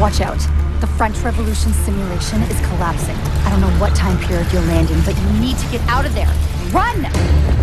Watch out. The French Revolution simulation is collapsing. I don't know what time period you're landing, but you need to get out of there. Run!